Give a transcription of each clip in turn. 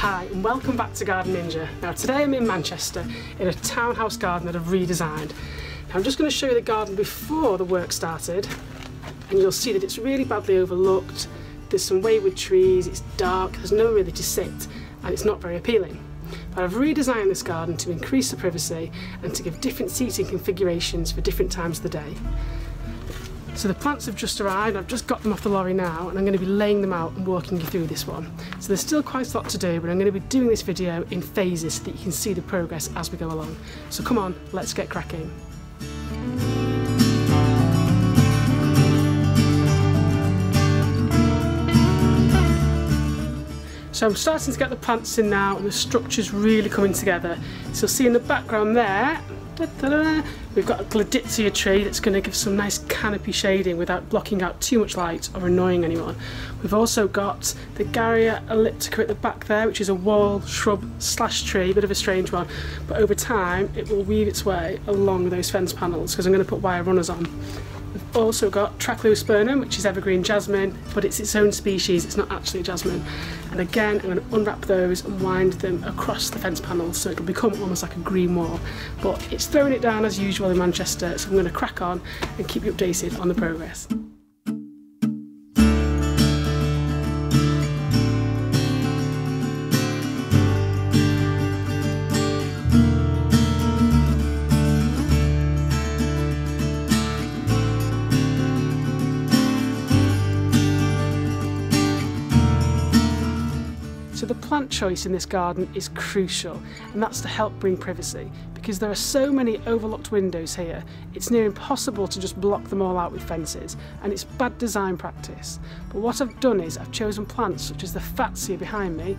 Hi and welcome back to Garden Ninja. Now today I'm in Manchester in a townhouse garden that I've redesigned. Now I'm just going to show you the garden before the work started and you'll see that it's really badly overlooked. There's some wayward trees, it's dark, there's no really to sit and it's not very appealing. But I've redesigned this garden to increase the privacy and to give different seating configurations for different times of the day. So the plants have just arrived, I've just got them off the lorry now and I'm going to be laying them out and walking you through this one. So there's still quite a lot to do but I'm going to be doing this video in phases so that you can see the progress as we go along. So come on, let's get cracking. So I'm starting to get the plants in now and the structure's really coming together. So you'll see in the background there, we've got a Gleditsia tree that's going to give some nice canopy shading without blocking out too much light or annoying anyone. We've also got the Garrya elliptica at the back there, which is a wall shrub slash tree, a bit of a strange one, but over time it will weave its way along those fence panels because I'm going to put wire runners on. We've also got Trachelospermum, which is evergreen jasmine, but it's its own species, it's not actually jasmine. And again, I'm going to unwrap those and wind them across the fence panels so it'll become almost like a green wall. But it's throwing it down as usual in Manchester, so I'm going to crack on and keep you updated on the progress. So the plant choice in this garden is crucial and that's to help bring privacy because there are so many overlooked windows here it's near impossible to just block them all out with fences and it's bad design practice. But what I've done is I've chosen plants such as the Fatsia behind me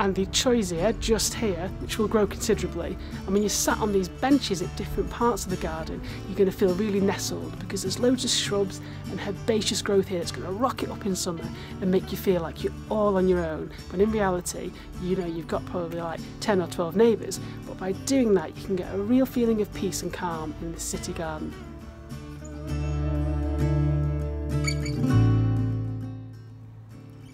and the choisya just here, which will grow considerably. And when you're sat on these benches at different parts of the garden, you're going to feel really nestled because there's loads of shrubs and herbaceous growth here that's going to rock it up in summer and make you feel like you're all on your own. But in reality, you know you've got probably like 10 or 12 neighbours, but by doing that, you can get a real feeling of peace and calm in the city garden.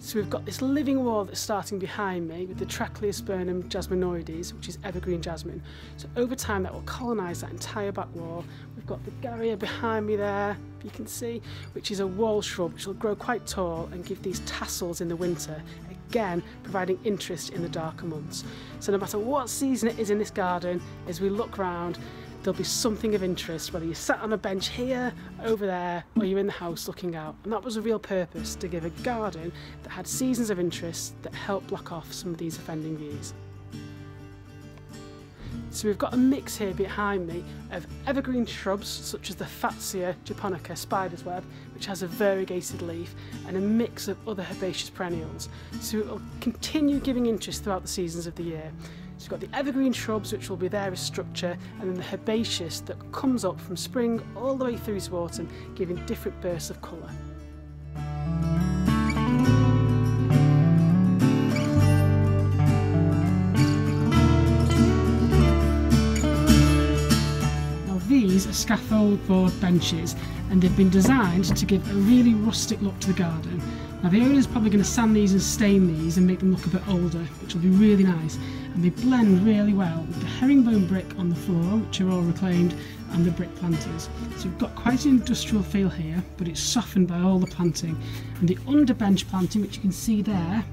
So we've got this living wall that's starting behind me with the Trachelospermum jasminoides, which is evergreen jasmine. So over time that will colonise that entire back wall. We've got the Garrya behind me there, you can see, which is a wall shrub which will grow quite tall and give these tassels in the winter, again providing interest in the darker months. So no matter what season it is in this garden, as we look round, there'll be something of interest, whether you sat on a bench here, over there, or you're in the house looking out. And that was a real purpose, to give a garden that had seasons of interest that helped block off some of these offending views. So we've got a mix here behind me of evergreen shrubs such as the Fatsia japonica spider's web which has a variegated leaf and a mix of other herbaceous perennials so it will continue giving interest throughout the seasons of the year. So we've got the evergreen shrubs which will be there as structure and then the herbaceous that comes up from spring all the way through to autumn giving different bursts of colour. Now these are scaffold board benches and they've been designed to give a really rustic look to the garden. Now the owner's probably going to sand these and stain these and make them look a bit older, which will be really nice. And they blend really well with the herringbone brick on the floor, which are all reclaimed, and the brick planters. So we've got quite an industrial feel here, but it's softened by all the planting. And the underbench planting, which you can see there,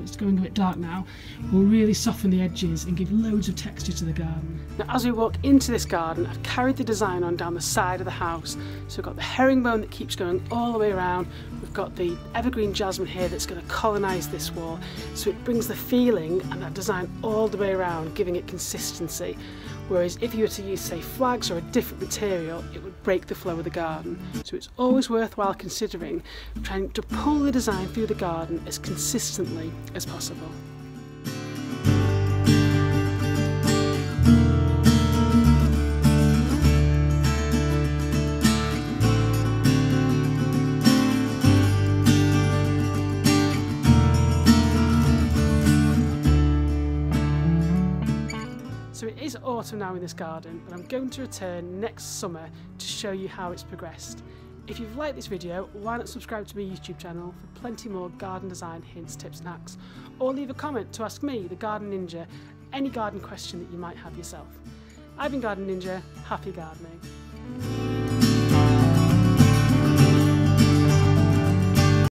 it's going a bit dark now, will really soften the edges and give loads of texture to the garden. Now as we walk into this garden, I've carried the design on down the side of the house. So we've got the herringbone that keeps going all the way around, we've got the evergreen jasmine here that's going to colonise this wall, so it brings the feeling and that design all the way around, giving it consistency. Whereas if you were to use say flags or a different material, it would break the flow of the garden. So it's always worthwhile considering trying to pull the design through the garden as consistently as possible. Autumn now in this garden, but I'm going to return next summer to show you how it's progressed. If you've liked this video, why not subscribe to my YouTube channel for plenty more garden design hints, tips and hacks, or leave a comment to ask me, the Garden Ninja, any garden question that you might have yourself. I've been Garden Ninja, happy gardening.